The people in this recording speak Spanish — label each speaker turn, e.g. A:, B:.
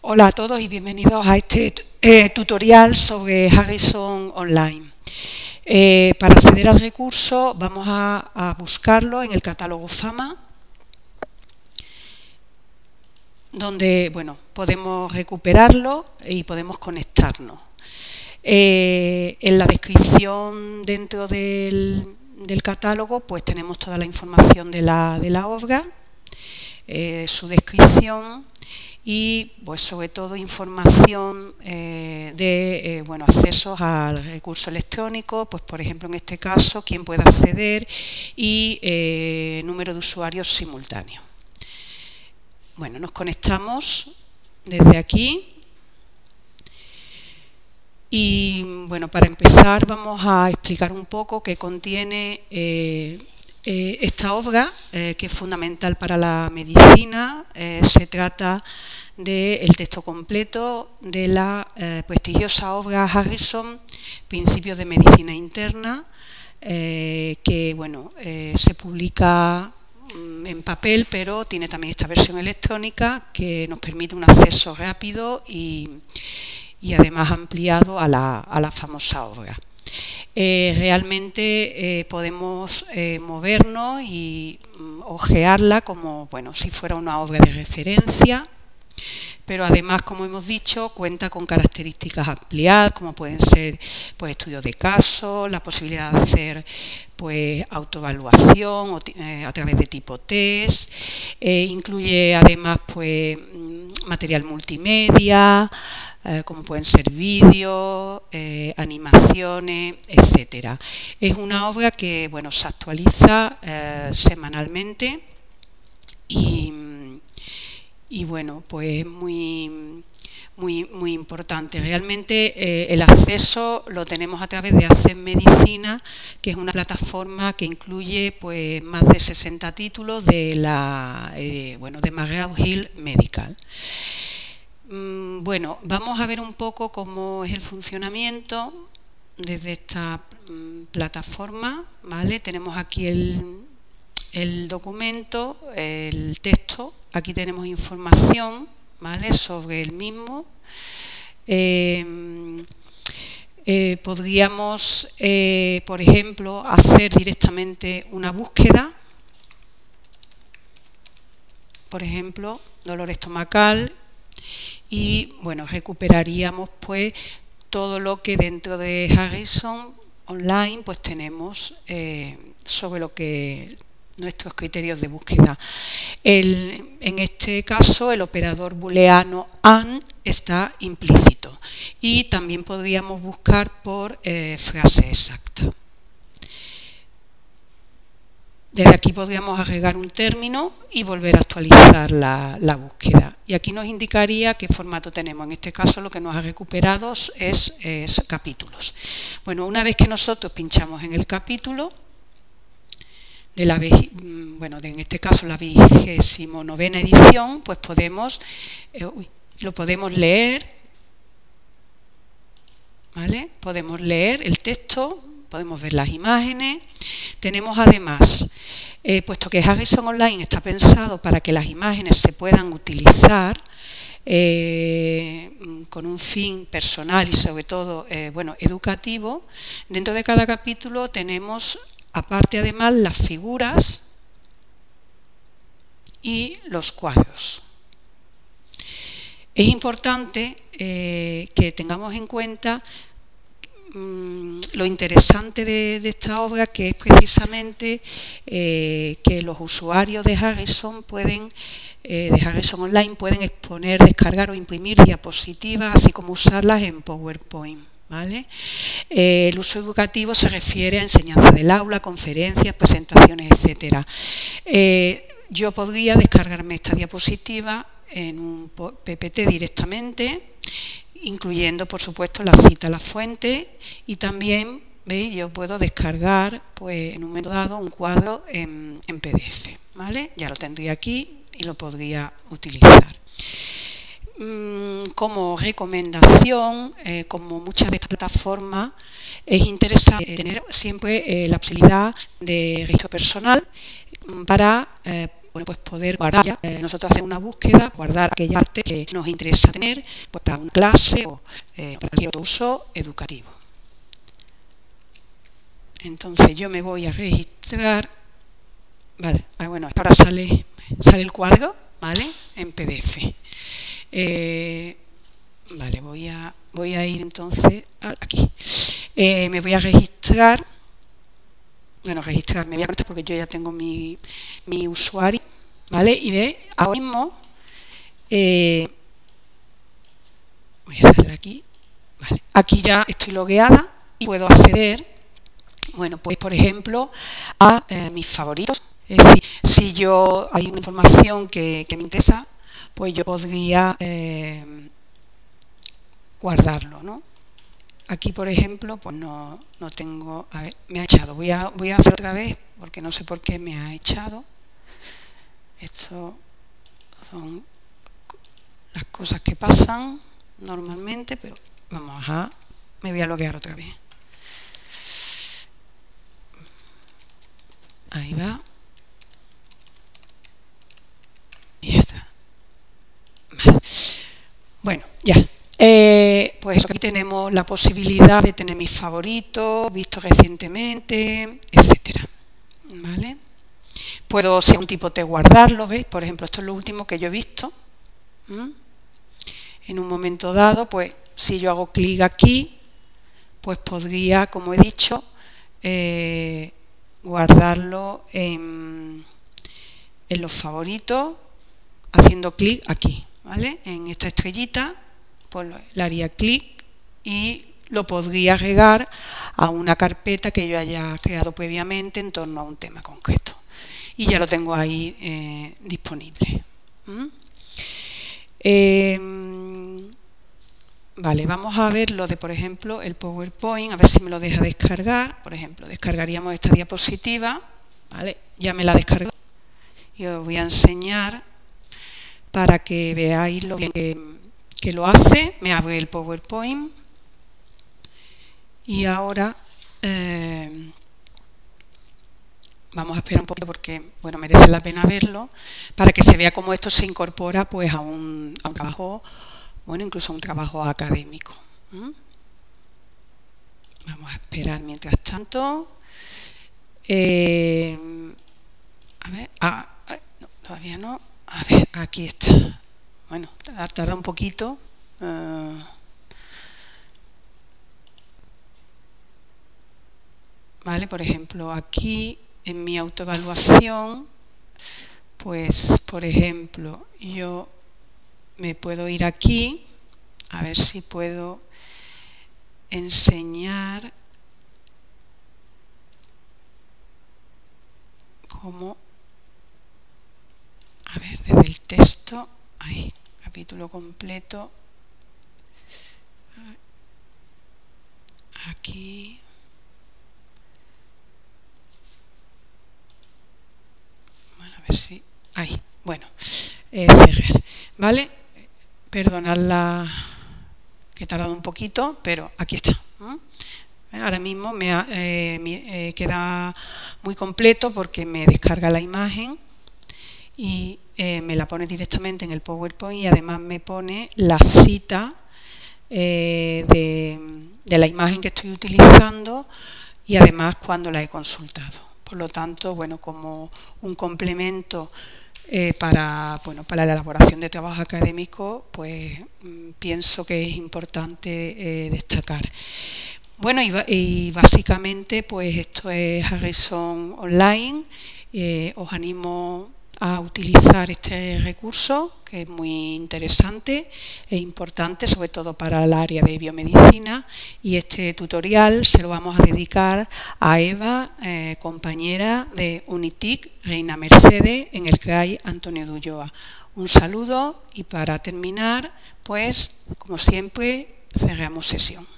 A: Hola a todos y bienvenidos a este eh, tutorial sobre Harrison Online. Eh, para acceder al recurso vamos a, buscarlo en el catálogo FAMA, donde bueno, podemos recuperarlo y podemos conectarnos. Eh, en la descripción dentro del, catálogo pues tenemos toda la información de la, de la obra, su descripción, y pues sobre todo información eh, de eh, bueno, accesos al recurso electrónico, pues por ejemplo en este caso quién puede acceder y eh, número de usuarios simultáneos. Bueno, nos conectamos desde aquí y bueno, para empezar vamos a explicar un poco qué contiene eh, esta obra, eh, que es fundamental para la medicina, eh, se trata del texto completo de la prestigiosa obra Harrison, Principios de Medicina Interna, que bueno, se publica mm, en papel, pero tiene también esta versión electrónica que nos permite un acceso rápido y, además ampliado a la famosa obra. Eh, realmente eh, podemos eh, movernos y mm, ojearla como bueno, si fuera una obra de referencia, pero además, como hemos dicho, cuenta con características ampliadas, como pueden ser pues, estudios de caso, la posibilidad de hacer pues, autoevaluación a través de tipo test, incluye además pues, mm, material multimedia, eh, como pueden ser vídeos, eh, animaciones, etcétera. Es una obra que bueno, se actualiza eh, semanalmente y, bueno, pues muy, muy, muy importante. Realmente el acceso lo tenemos a través de Access Medicina, que es una plataforma que incluye pues, más de 60 títulos de la bueno, de McGraw Hill Medical. Mm, bueno, vamos a ver un poco cómo es el funcionamiento desde esta mm, plataforma. ¿vale? Tenemos aquí el, documento, el texto, aquí tenemos información ¿vale? sobre el mismo. Em, eh, podríamos, eh, por ejemplo, hacer directamente una búsqueda, por ejemplo, dolor estomacal y bueno, recuperaríamos pues todo lo que dentro de Harrison online pues tenemos eh, sobre lo que nuestros criterios de búsqueda. en este caso el operador booleano AND está implícito y también podríamos buscar por eh, frase exacta. Desde aquí podríamos agregar un término y volver a actualizar la, búsqueda. Y aquí nos indicaría qué formato tenemos. En este caso lo que nos ha recuperado es, capítulos. Bueno, una vez que nosotros pinchamos en el capítulo, de la, bueno, en este caso la vigésimo novena edición, pues podemos, eh, lo podemos leer, ¿vale? Podemos leer el texto, podemos ver las imágenes. Tenemos además, eh, puesto que Harrison Online está pensado para que las imágenes se puedan utilizar eh, con un fin personal y sobre todo bueno, educativo, dentro de cada capítulo tenemos aparte además las figuras y los cuadros. Es importante que tengamos en cuenta Mm, lo interesante de, esta obra que es precisamente eh, que los usuarios de Harrison pueden eh, de Harrison Online pueden exponer, descargar o imprimir diapositivas, así como usarlas en PowerPoint. ¿Vale? Eh, el uso educativo se refiere a enseñanza del aula, conferencias, presentaciones, etcétera. yo podría descargarme esta diapositiva en un PPT directamente incluyendo por supuesto la cita la fuente y también ¿veis? yo puedo descargar pues, en un momento dado un cuadro en, PDF. ¿vale? Ya lo tendría aquí y lo podría utilizar. Mm, como recomendación, eh, como muchas de estas plataformas, es interesante tener siempre eh, la posibilidad de registro personal para eh, bueno, pues poder guardar, nosotros hacemos una búsqueda, guardar aquella arte que nos interesa tener pues, para una clase o para cualquier otro uso educativo. Entonces yo me voy a registrar, vale, ah, bueno, ahora sale, sale el cuadro, ¿vale? En PDF. Eh, vale, voy a, voy a ir entonces aquí. me voy a registrar bueno, registrarme, voy a porque yo ya tengo mi, usuario, ¿vale? Y de ahora mismo, eh, voy a darle aquí, vale, aquí ya estoy logueada y puedo acceder, bueno, pues por ejemplo, a eh, mis favoritos. Es decir, si yo hay una información que, me interesa, pues yo podría eh, guardarlo, ¿no? Aquí, por ejemplo, pues no, no tengo... A ver, me ha echado. Voy a, voy a hacer otra vez porque no sé por qué me ha echado. Esto son las cosas que pasan normalmente, pero vamos a... Me voy a loguear otra vez. Ahí va. Y ya está. Bueno, ya. Eh, pues aquí tenemos la posibilidad de tener mis favoritos, vistos recientemente, etcétera. ¿Vale? Puedo, si un tipo de guardarlo, ¿veis? Por ejemplo, esto es lo último que yo he visto. En un momento dado, pues si yo hago clic aquí, pues podría, como he dicho, eh, guardarlo en los favoritos, haciendo clic aquí, ¿vale? En esta estrellita pues le haría clic y lo podría agregar a una carpeta que yo haya creado previamente en torno a un tema concreto. Y ya lo tengo ahí eh, disponible. ¿Mm? Em, vale, vamos a ver lo de, por ejemplo, el PowerPoint, a ver si me lo deja descargar. Por ejemplo, descargaríamos esta diapositiva, ¿vale? Ya me la descargado y os voy a enseñar para que veáis lo bien que que lo hace, me abre el PowerPoint. Y ahora eh, vamos a esperar un poquito porque bueno merece la pena verlo para que se vea cómo esto se incorpora pues a un, un trabajo bueno incluso a un trabajo académico vamos a esperar mientras tanto. Eh, a ver ah, todavía no a ver aquí está bueno, tarda un poquito. Eh, vale, por ejemplo, aquí en mi autoevaluación, pues, por ejemplo, yo me puedo ir aquí, a ver si puedo enseñar cómo, a ver, desde el texto, Ahí, capítulo completo. Aquí. Bueno, a ver si... Ahí, bueno. Eh, cerrar. ¿Vale? Perdonad la... que he tardado un poquito, pero aquí está. Ahora mismo me, eh, eh, queda muy completo porque me descarga la imagen y eh, me la pone directamente en el PowerPoint y además me pone la cita eh, de, la imagen que estoy utilizando y además cuando la he consultado. Por lo tanto, bueno, como un complemento eh, para, bueno, para la elaboración de trabajo académico, pues mm, pienso que es importante destacar. Bueno, y, básicamente, pues esto es Harrison Online. os animo a utilizar este recurso, que es muy interesante e importante, sobre todo para el área de biomedicina. Y este tutorial se lo vamos a dedicar a Eva, eh, compañera de Unitic Reina Mercedes, en el CRAI Antonio Dulloa. Un saludo y para terminar, pues, como siempre, cerramos sesión.